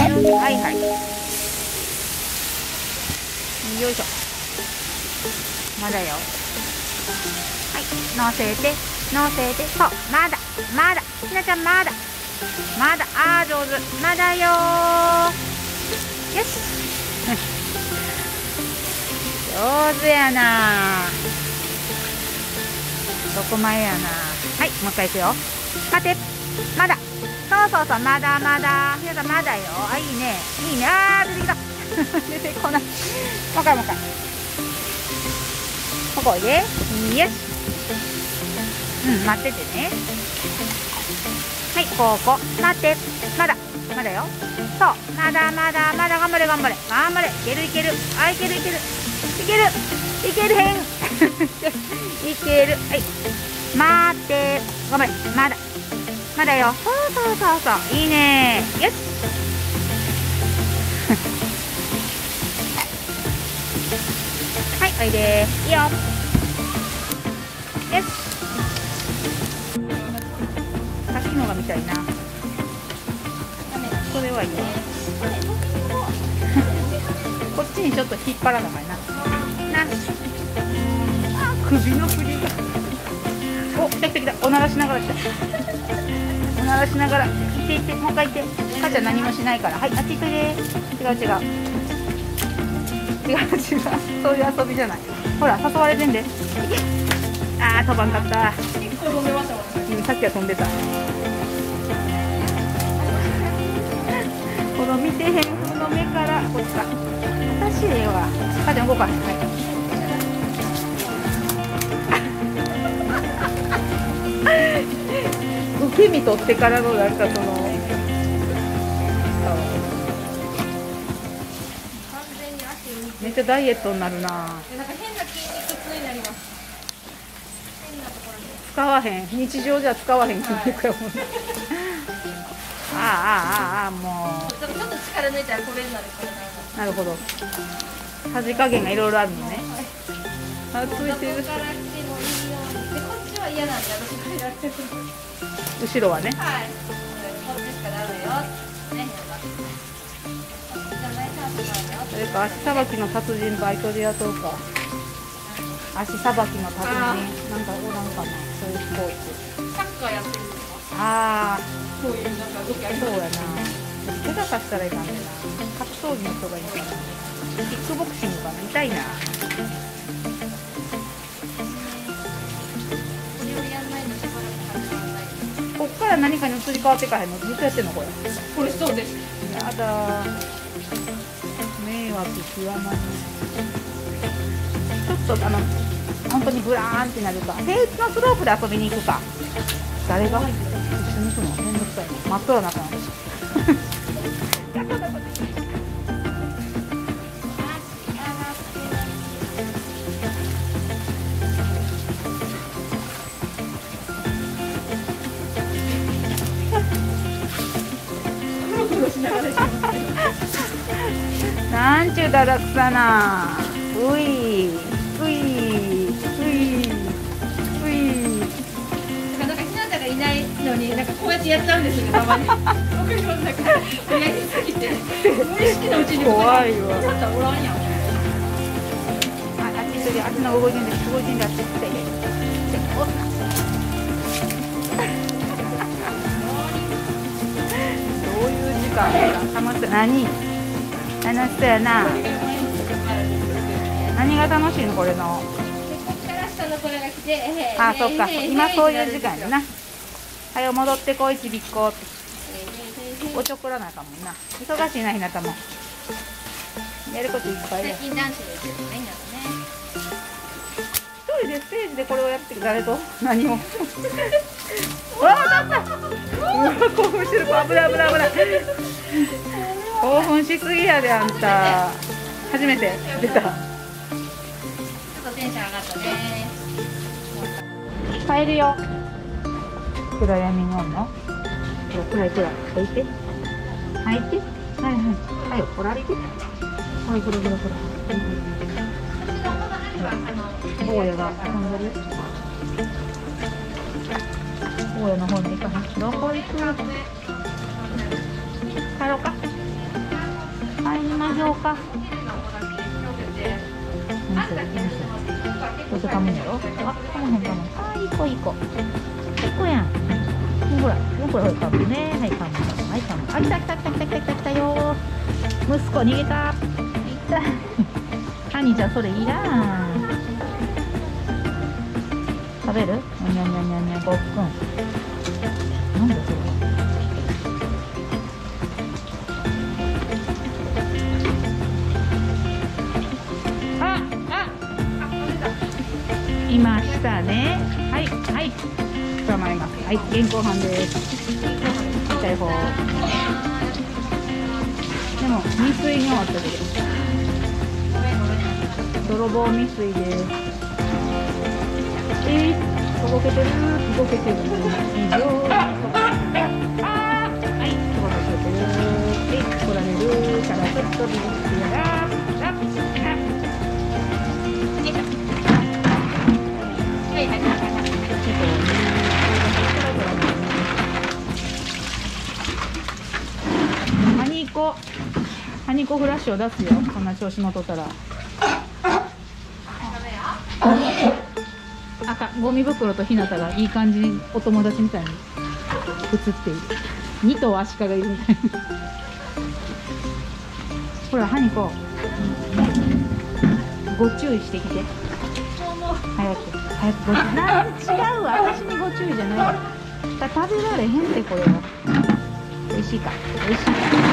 はいはい。よいしょ。まだよ。はい。乗せて乗せて。そう。まだ。まだ。ひなちゃんまだ。まだ。あー上手。まだよよし。上手やなどこ前やなはい。もう一回いくよ。待て。まだ。そうそうそうまだまだ。ひなちゃんまだよ。あいいね。いいね。あー出てきた。出 てこないもう一回もう一回ここおいでよ。しうん待っててね。はいここ。待って。まだ。まだよ。そう。まだまだまだ頑張れ頑張れ。頑張れ。いけるいける。あいけるいける。いける。いけるへん。いける。はい。待って。頑張れ。まだ。まだよ。そうそうそうそう。いいね。よし。はいおいでいいよ。よし。さっきのが見たいな。これはいいよ こっちにちょっと引っ張らなあかんな。な。あ首の振りが。お来た来た来た。おならしながら来たおならしながら行って行ってもう一回行って母ちゃん何もしないから。はいあっち行っといで。違う違う。違う違う。そういう遊びじゃない。ほら誘われてんで。あー飛ばんかった。うんさっきは飛んでた。この見てへん。この目からこっちか私ええわ母ちゃん動かはい。受け身取ってからのなんかそのめっちゃダイエットになる。ななんか変な筋肉痛になります。使わへん。日常じゃ使わへん。筋肉やもん。ねああああああもちょっとちょっと力抜いたらこれになるなるうなるほど。さじ加減がいろいろあるのね。あついてる嫌なんで私がやってる後ろはね。はい。こっちしかダメよねそれか足さばきの達人バイトで雇うか。足さばきの達人。あなんかおらんかな。そういうスポーツサッカーやってるんですかああそういうなんか動きありそうやな。怪我させたらいかんねんな。格闘技の人がいいかなキックボクシングかな。痛いなから何かに移り変わっていかへんの？ずっとやってんのこれ。これそうです。やだ迷惑極まりちょっとあの本当にブラーンってなるか。平地のスロープで遊びに行くか。誰が？一緒に行くの？めんどくさい。な真っ暗な感じなだらくさな。うい、うい、うい、うい。なんかひなたがいないのになんかこうやってやっちゃうんですよねたまにわかりますなんかやりすぎて無意識のうちに怖いわひなたおらんやんあ、あっちそれ、あっちの動いてんだ、動いてんだって言って。どういう時間だ。たまって、何？楽しそうやな。何が楽しいの、これの。あ、そっか、今そういう時間やな。はよ戻ってこい、ちびっこって。おちょくらなあかんもんな。忙しいな、ひなたも。やることいっぱいや最。近男子ですよね一人でステージでこれをやって誰と？何を？う わあ当たったうわ興奮してる危ない危ない危ない興奮しすぎやであんた。初めて。出た。ちょっとテンション上がったね。帰るよ。暗闇におんの？暗い暗い入って。入って。はいはい。はいほら歩いて。はいほらほらほら坊やが飛んでる。坊やの方に行かないどこ行く帰ろうかようかどうせ結構噛むん。やろあ噛まへん噛まへんあいい子。いい子いい子やん。ほらもうほらほら噛むね。はい噛むはい噛むあ来た来た来た来た来た来た来たよ。息子逃げた。い。ったハニーちゃんそれいらん。食べる？にゃにゃにゃにゃにゃごっくんはい現行犯です。逮捕。でも未遂に終わったけど泥棒未遂です。えー、動けてる。動けてる。以上。はい動けてる。え来られる。からちょっとビビってやらコフラッシュを出すよ。こんな調子乗っとったら。赤ゴミ袋とひなたがいい感じにお友達みたいに写っている。2頭アシカがいるみたいな。ほらハニコご注意してきて。早く早くご注意。違うわ。私にご注意じゃない。だ食べられへんってこれは。美味しいか。美味しいか。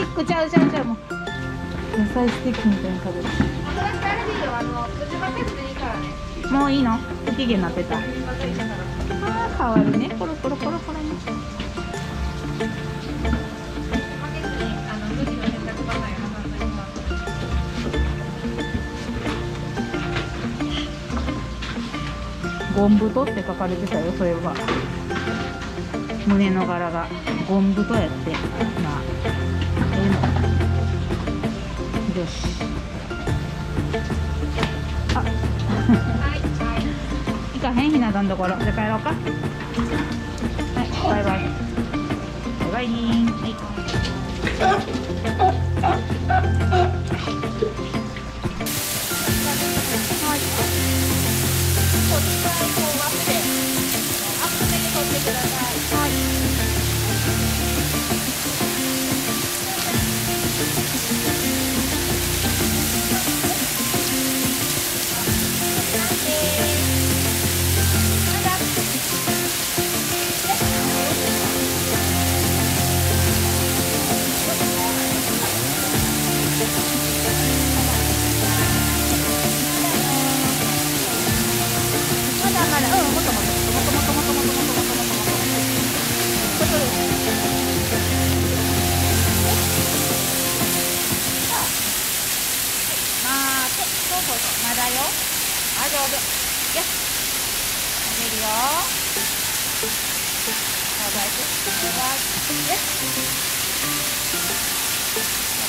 ティックちゃうちゃうちゃうもう野菜スティックみたいに食べる。もういいの？不機嫌になってた。あばっかりだからー変わるねコロコロコロコロねゴンブトって書かれてたよそれは。胸の柄が。ゴンブトやって。まあよしあ行かへんひなたんところ。じゃ帰ろうか。はいバイバイ。バイバイ。はい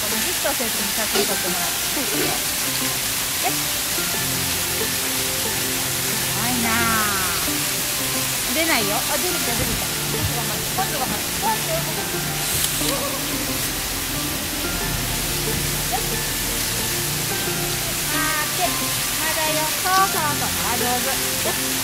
このにってもらっすごいな出ないよあ出るきた出るきた今度は今度は今度は待ってまだよそうそうそうあ上手